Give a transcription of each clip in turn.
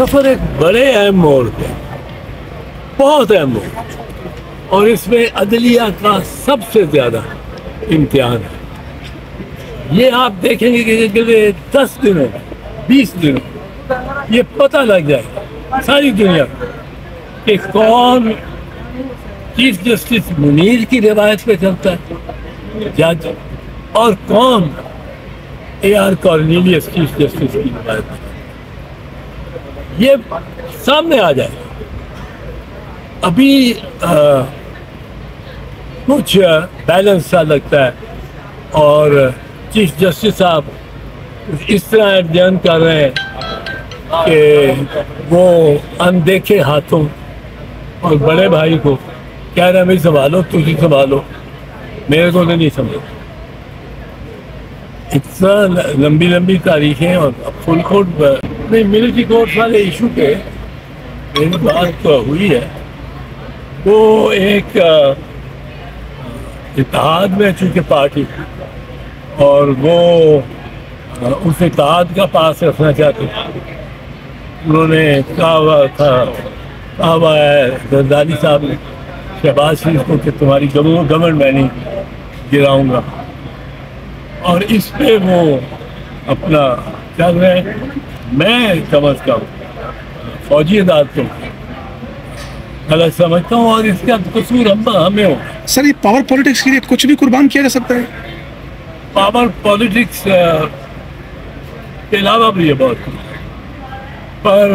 सफ़र एक बड़े अहम मोड़ पे, बहुत अहम मोड़ और इसमें अदलिया का सबसे ज़्यादा इम्तिहान है। ये आप देखेंगे कि अगले दस दिनों बीस दिनों ये पता लग जाए सारी दुनिया को कौन चीफ जस्टिस मुनीर की रिवायत पे चलता है जज और कौन A R Cornelius chief justice की रिवायत पे ये सामने आ जाए। अभी आ, कुछ बैलेंस सा लगता है और चीफ जस्टिस साहब इस तरह अध्ययन कर रहे हैं कि वो अनदेखे हाथों और बड़े भाई को कह रहे भाई संभालो ही संभालो। मेरे को नहीं समझ। इतना लंबी लंबी तारीखें और फुल कोर्ट नहीं मिलिट्री कोर्ट वाले इशू पे मेरी बात तो हुई है। वो एक इतिहाद में चूँकि पार्टी और वो उस इतिहाद का पास रखना चाहते उन्होंने कहा था कहा हुआ है जरदारी साहब ने, शहबाज शरीफ को कि तुम्हारी गवर्नमेंट मैं नहीं गिराऊँगा। और इस पे वो अपना चल रहे मैं कम अज कम फौजी अदालतों गलत समझता हूँ और इसका कसूर हम हमें हो सर ये पावर पॉलिटिक्स के लिए कुछ भी कुर्बान किया जा सकता है? पावर पॉलिटिक्स के अलावा भी ये बहुत पर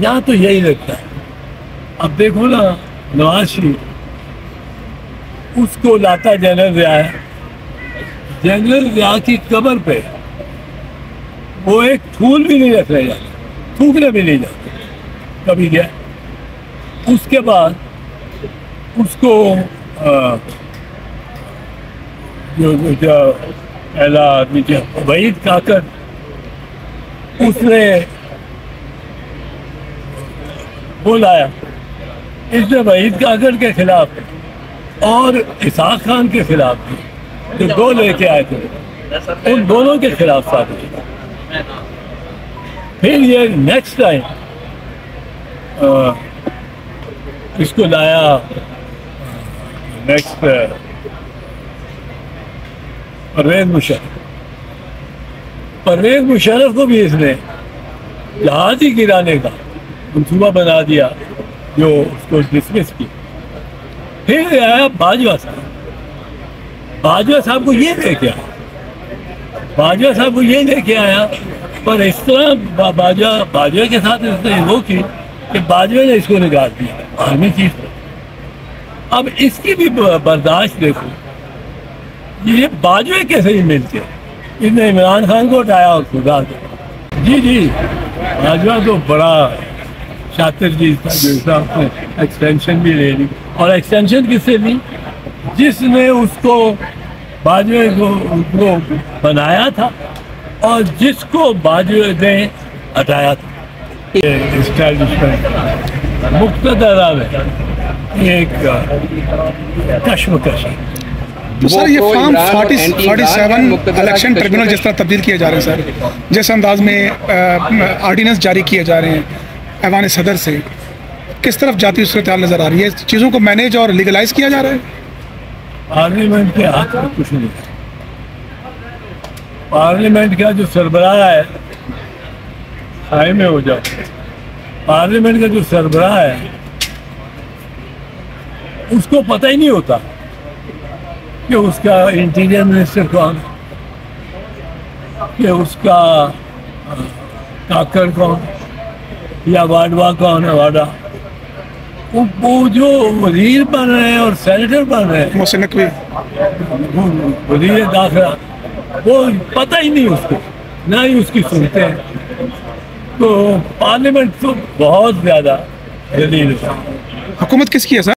यहाँ तो यही लगता है। अब देखो ना नवाज़ शरीफ उसको लाता जनरल रिया है। जनरल रिया की कबर पे वो एक फूल भी नहीं रख रहे जाते थूकने भी नहीं जाते। कभी गया। उसके बाद उसको जो पहला आदमी जो वहीद काकर, उसने बुलाया। इसने वहीद काकर के खिलाफ और इसाक खान के खिलाफ जो दो लेके आए थे, उन दोनों के खिलाफ साबित फिर ये नेक्स्ट टाइम इसको लाया? नेक्स्ट परवेज मुशर्रफ। परवेज मुशर्रफ को भी इसने जहाज़ ही गिराने का मनसूबा बना दिया, जो उसको डिसमिस की फिर आया बाजवा साहब। बाजवा साहब को ये लेके आया बाजवा साहब को ये लेके आया, पर इस तरह बाजवा बाजवा के साथ इसने वो की कि बाजवा ने इसको निकाल दिया, आर्मी चीफ अब इसकी भी बर्दाश्त देखो, ये बाजवे कैसे ही मिलते? इसने इमरान खान को उठाया और खुदा जी जी, बाजवा तो बड़ा शातिर जी था, जो आपने एक्सटेंशन भी ले ली और एक्सटेंशन किससे ली? जिसने उसको बाजवे को उसको बनाया था और जिसको बाजवे ने हटाया था। इस्टेब्लिशमेंट मुख्तरा में एक कश्मकश। तो सर ये फॉर्म 47 इलेक्शन ट्रिब्यूनल जिस तरह तब्दील किए जा रहे हैं सर जिस अंदाज में आर्डिनेंस जारी किए जा रहे हैं ऐवान सदर से किस तरफ़ जाती सूरत नज़र आ रही है? चीज़ों को मैनेज और लीगलाइज किया जा रहा है? पार्लियामेंट के हाथ में कुछ नहीं पार्लियामेंट का जो सरबराह है, हाई में हो जाओ। पार्लियामेंट का जो सरबराह है, उसको पता ही नहीं होता कि उसका इंटीरियर मिनिस्टर कौन कि उसका काकर कौन या वाडवा कौन है, वाडा। वो, वो जो वज़ीर बन रहे हैं और सेनेटर बन रहे हैं। वज़ीर दाखिला वो पता ही नहीं उसको ना ही उसकी सुनते हैं। तो पार्लियामेंट तो बहुत ज़्यादा जलील हुकूमत किसकी है सर?